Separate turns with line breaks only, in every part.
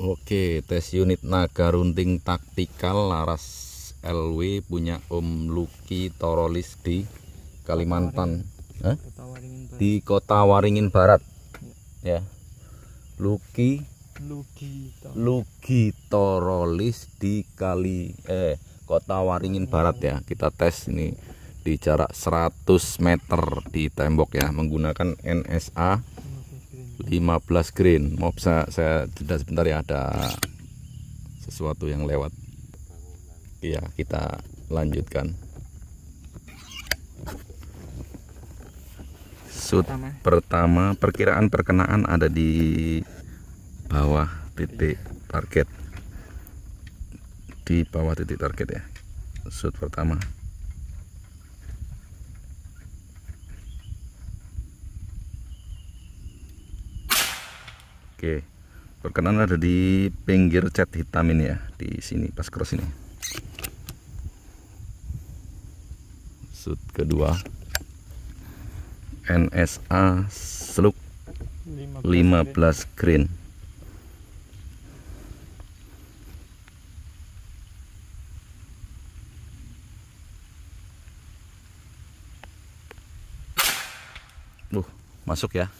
Oke, tes unit naga runting taktikal laras LW punya Om Luki Torolis di Kalimantan.
Kota Waringin Barat.
Di Kota Waringin Barat. Ya. Luki
Lugi toh.
Lugi Torolis di Kali eh Kota Waringin Barat ya. Kita tes ini di jarak 100 meter di tembok ya menggunakan NSA 15 green. Mau saya, saya jeda sebentar ya ada sesuatu yang lewat. Iya, kita lanjutkan. Sud
Pertama.
pertama perkiraan perkenaan ada di bawah titik target. Di bawah titik target ya. Sud pertama. Oke. Perkenalan ada di pinggir cat hitam ini ya, di sini pas cross ini. Sud kedua. NSA Sluk
15
15 green. Uh, masuk ya.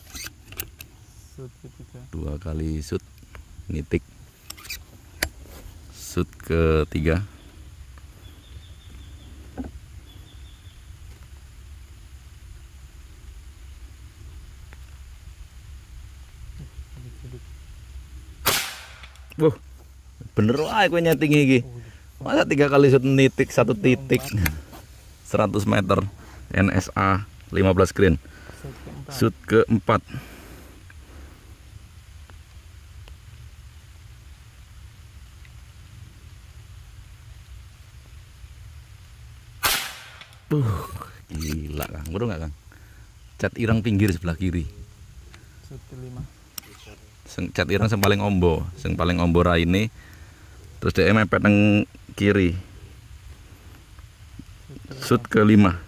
Sud ketiga.
dua kali shoot nitik shoot ketiga. Wuh, bener wae kowe nyeting iki masa tiga kali shoot nitik satu titik 100 meter NSA 15 green
Sud keempat.
Shoot keempat Uh, gila Kang. Bro nggak Kang? Cat ireng pinggir sebelah kiri. Sing cat ireng sing paling ombo, sing paling ombo raine. Terus dia mepet nang kiri.
Sud
kelima.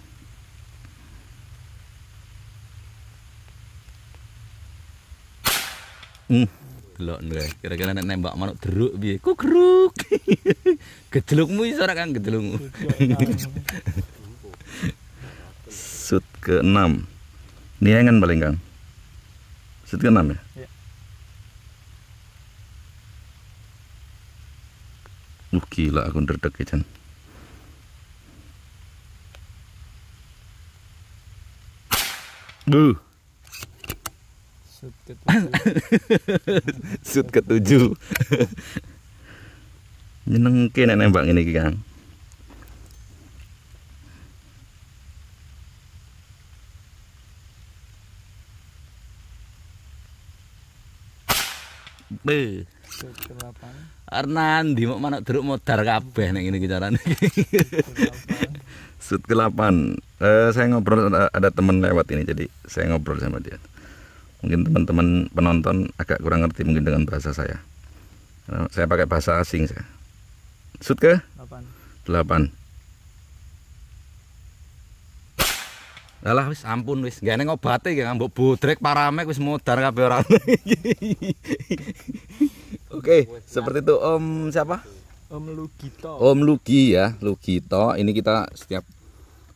Hmm. Delok ndre, kira-kira nek nembak manuk deruk piye? Kukruk. Gejlukmu iso ora Kang gejlukmu. Shoot ke-6. Niangan paling Kang. Shoot ke-6 ya?
Iya.
Uh gila aku ndredeg ya, Jan. Buh,
Sud ketujuh.
shoot ketujuh. Nyenengke nek nembak ngene iki, Kang.
Sud kedelapan.
Arnandi mau mana deruk modar kabeh nek ngene iki carane.
Kedelapan.
Sud ke-8 Eh, Saya ngobrol ada, ada teman lewat ini Jadi saya ngobrol sama dia Mungkin teman-teman penonton agak kurang ngerti mungkin dengan bahasa saya Karena Saya pakai bahasa asing saya Sud ke
Delapan.
8 Alah wis ampun wis gak neng obate gak mbok bodrek paramek wis modar kabeh orang Oke seperti itu Om siapa?
Om Lugito.
Om Lugi ya, Lugito. Ini kita setiap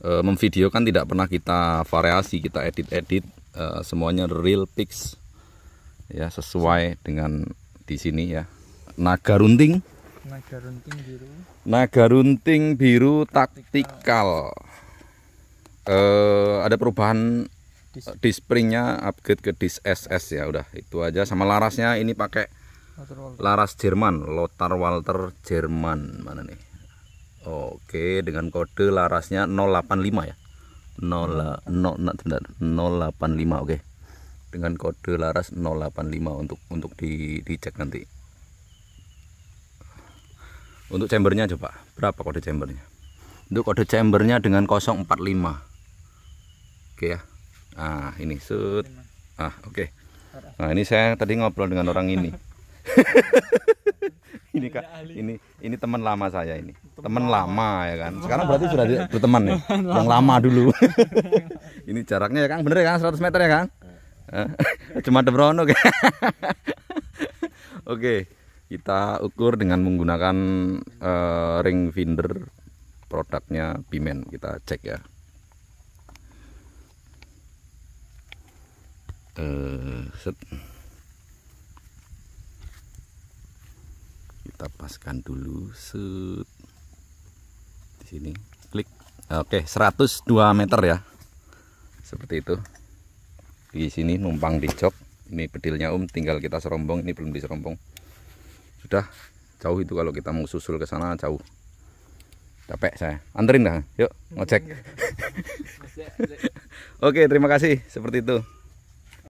eh, memvideokan tidak pernah kita variasi, kita edit-edit eh, semuanya real pics. Ya, sesuai dengan di sini ya. Naga runting,
Naga runting biru.
naga runting biru taktikal. Eh, ada perubahan di springnya upgrade ke dis SS ya udah itu aja sama larasnya ini pakai. Laras Jerman, Lothar Walter Jerman mana nih? Oke, dengan kode larasnya 085 ya. 0 no, no, bentar, 085 oke. Dengan kode laras 085 untuk untuk di dicek nanti. Untuk chambernya coba, berapa kode chambernya? Untuk kode chambernya dengan 045. Oke ya. Ah, ini sud. Ah, oke. Nah, ini saya tadi ngobrol dengan orang ini. ini kak, ini ini teman lama saya ini, teman lama. ya kan. Sekarang berarti sudah berteman nih, yang lama dulu. ini jaraknya ya kang, bener ya kang, 100 meter ya kang. Eh, Cuma Debrono. Oke, kita ukur dengan menggunakan eh, ring finder produknya Bimen. Kita cek ya. Eh, set. Kita paskan dulu set. Di sini klik. Oke 102 meter ya. Seperti itu. Di sini numpang di jok ini bedilnya um tinggal kita serombong. Ini belum diserombong. Sudah. Jauh itu kalau kita mau susul ke sana jauh. Capek saya. Anterin dah. Yuk ngecek. Oke terima kasih. Seperti itu